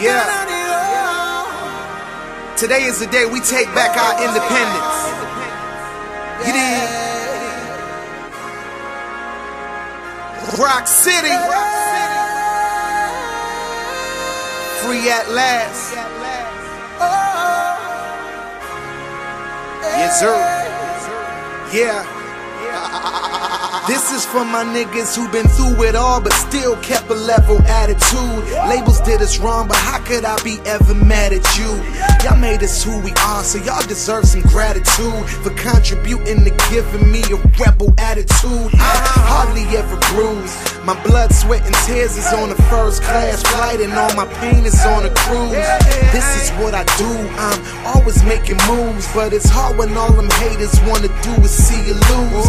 Yeah. Today is the day we take back our independence. You dig? Rock City. Free at last. Yes, sir. Yeah. This is for my niggas who been through it all but still kept a level attitude. Labels did us wrong, but how could I be ever mad at you? Y'all made us who we are, so y'all deserve some gratitude for contributing to giving me a rebel attitude. I hardly ever bruise. My blood, sweat, and tears is on a first class flight, and all my pain is on a cruise. What I do. I'm always making moves, but it's hard when all them haters wanna do is see you lose.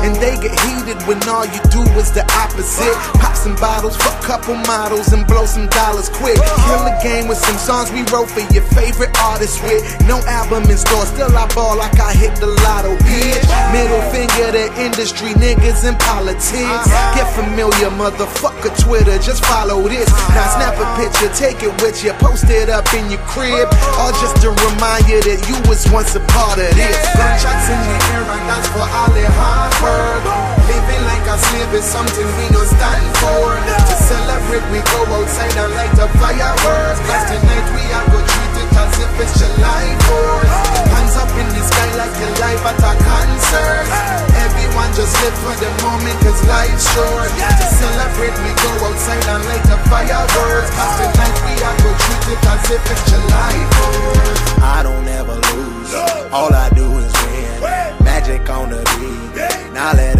And they get heated when all you do is the opposite. Pop some bottles, fuck couple models, and blow some dollars quick. Kill the game with some songs we wrote for your favorite artists with. No album in store, still I ball like I hit the lotto, bitch. Middle finger to industry, niggas in politics. Get familiar, motherfucker, Twitter, just follow this. Now snap a picture, take it with you, post it up in your crib. All just to remind you that you was once a part of this. Gunshots in the air, and that's for all the hard work. Living like a slave is something we don't stand for. To celebrate, we go outside and light up fireworks. Cause tonight we are to treat it as if it's July 4th. Hands up in the sky like you're live at a concert. Everyone just live for the moment cause life's short. To celebrate, we go outside and light up fireworks. Cause if it's July 4th. I don't ever lose. All I do is win. Magic on the beat. Now let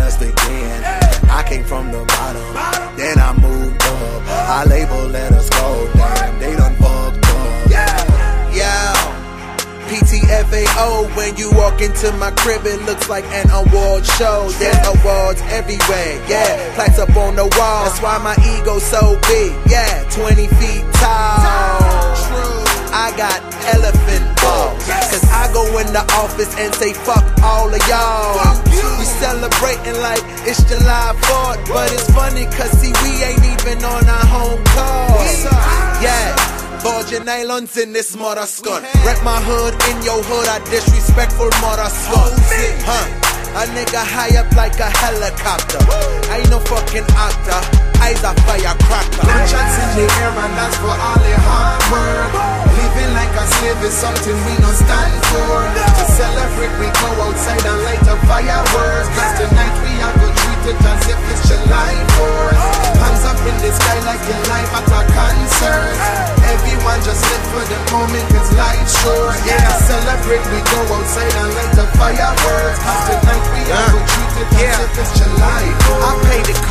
PTFAO, when you walk into my crib, it looks like an award show. There's awards everywhere, yeah. Plaques up on the wall, that's why my ego's so big, yeah. 20 feet tall. I got elephant balls. Cause I go in the office and say fuck all of y'all. We celebrating like it's July 4th, but it's funny cause see we ain't even on our home cause. Yeah. Bulging nylons in this mother. Rep my hood in your hood, I disrespectful mother skull. Huh? A nigga high up like a helicopter. I ain't no fucking actor. Eyes a firecracker. Gunshots in the air and that's for all the hard work. Living like a slave is something we don't stand for. To celebrate,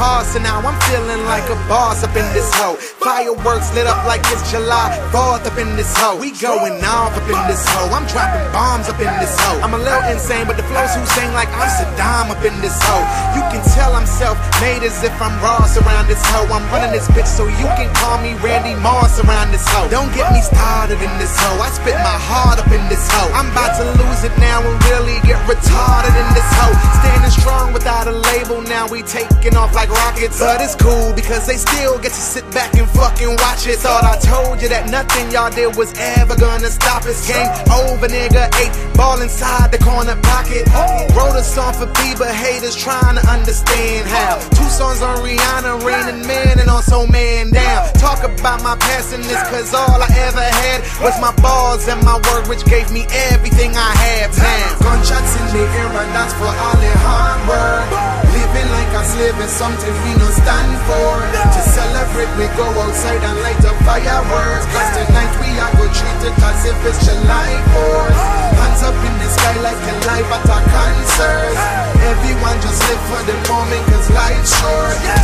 cost and now I'm feeling like a boss up in this hoe. Fireworks lit up like it's July 4th up in this hoe. We going off up in this hoe. I'm dropping bombs up in this hoe. I'm a little insane, but the flows who sing like I'm Saddam up in this hoe. You can tell I'm self-made as if I'm Ross around this hoe. I'm running this bitch so you can call me Randy Moss around this hoe. Don't get me started in this hoe. I spit my heart up in this hoe. I'm about to lose it now and really get retarded in this hoe. Standing strong without a label, now we taking off like rockets. But it's cool because they still get to sit back and fucking watch it. Thought I told you that nothing y'all did was ever gonna stop us. Game over, nigga. Eight ball inside the corner pocket. Wrote a song for Bieber haters trying to understand how. Two songs on Rihanna, Raining Man, and also Man Down. Talk about my past in this, cause all I ever had was my balls and my work, which gave me everything I have now. Gunshots in the air, and for all hard work. Living like a slave is something we don't stand for. To celebrate, we go outside and light up fireworks. Cause tonight we are gonna treat it as if it's July 4th. Hands up in the sky like you're live at a concert. Everyone just live for the moment cause life's short.